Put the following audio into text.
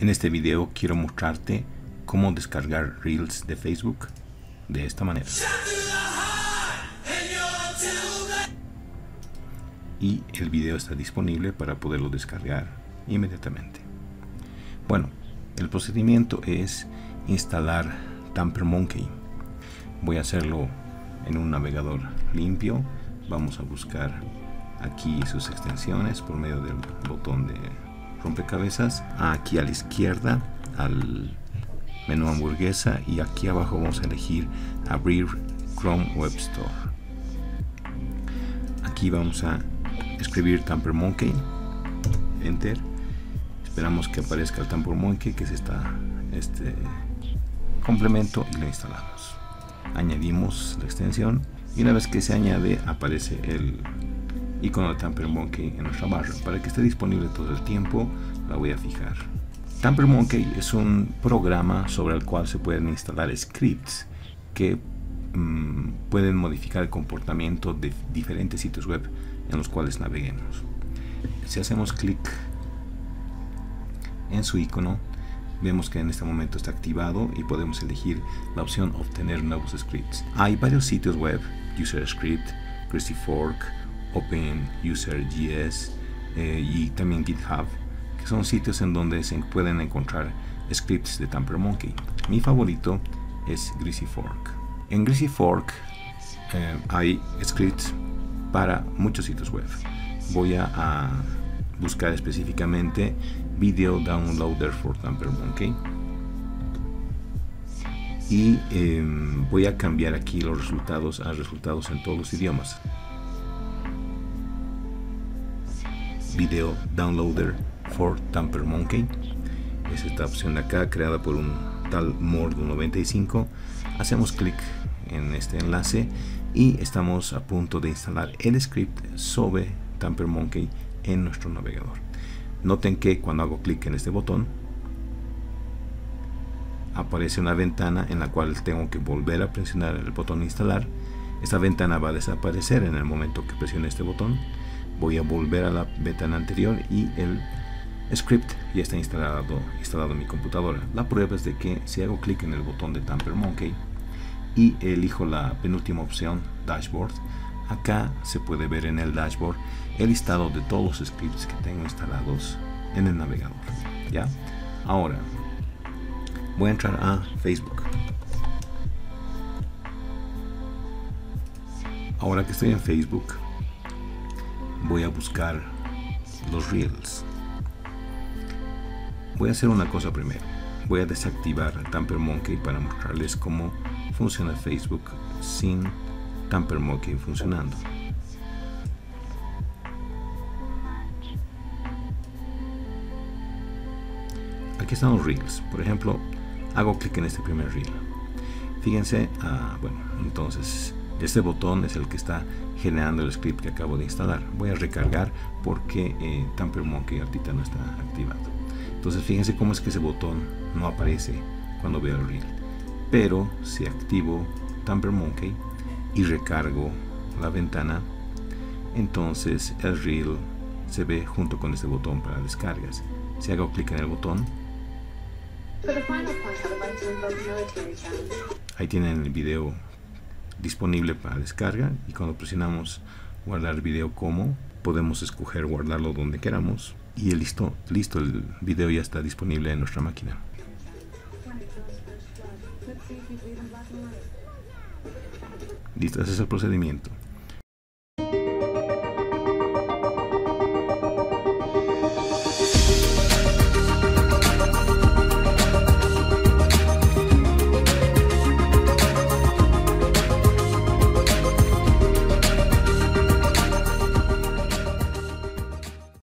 En este video quiero mostrarte cómo descargar Reels de Facebook de esta manera. Y el video está disponible para poderlo descargar inmediatamente. Bueno, el procedimiento es instalar Tamper Monkey. Voy a hacerlo en un navegador limpio. Vamos a buscar aquí sus extensiones por medio del botón de rompecabezas. Aquí a la izquierda al menú hamburguesa y aquí abajo vamos a elegir abrir Chrome Web Store. Aquí vamos a escribir Tamper Monkey, Enter. Esperamos que aparezca el Tamper Monkey, que es esta, este complemento y lo instalamos. Añadimos la extensión y una vez que se añade aparece el icono de Tamper Monkey en nuestra barra. Para que esté disponible todo el tiempo la voy a fijar. Tamper Monkey es un programa sobre el cual se pueden instalar scripts que mm, pueden modificar el comportamiento de diferentes sitios web en los cuales naveguemos. Si hacemos clic en su icono, vemos que en este momento está activado y podemos elegir la opción obtener nuevos scripts. Hay varios sitios web, User Script, Christy Fork, Open User GS eh, y también GitHub, que son sitios en donde se pueden encontrar scripts de Tamper Monkey. Mi favorito es Greasy Fork. En Greasy Fork eh, hay scripts para muchos sitios web. Voy a, buscar específicamente Video Downloader for Tamper Monkey y em, voy a cambiar aquí los resultados a resultados en todos los idiomas. Video Downloader for Tamper Monkey es esta opción de acá creada por un tal Mordo95 hacemos clic en este enlace y estamos a punto de instalar el script sobre Tamper Monkey en nuestro navegador. Noten que cuando hago clic en este botón aparece una ventana en la cual tengo que volver a presionar el botón instalar. Esta ventana va a desaparecer en el momento que presione este botón. Voy a volver a la ventana anterior y el script ya está instalado, instalado en mi computadora. La prueba es de que si hago clic en el botón de Tamper Monkey y elijo la penúltima opción, Dashboard, acá se puede ver en el dashboard el listado de todos los scripts que tengo instalados en el navegador. ¿ya? Ahora, voy a entrar a Facebook. Ahora que estoy en Facebook, voy a buscar los Reels Voy a hacer una cosa primero. Voy a desactivar Tamper Monkey para mostrarles cómo funciona Facebook sin Tamper Monkey funcionando. Aquí están los reels. Por ejemplo, hago clic en este primer reel. Fíjense, ah, bueno, entonces este botón es el que está generando el script que acabo de instalar. Voy a recargar porque eh, Tamper Monkey ahorita no está activado. Entonces fíjense cómo es que ese botón no aparece cuando veo el reel. Pero si activo Tamper Monkey y recargo la ventana, entonces el reel se ve junto con este botón para descargas. Si hago clic en el botón, ahí tienen el video disponible para descarga y cuando presionamos guardar video como podemos escoger guardarlo donde queramos y listo, listo, el video ya está disponible en nuestra máquina. Listo, ese es el procedimiento.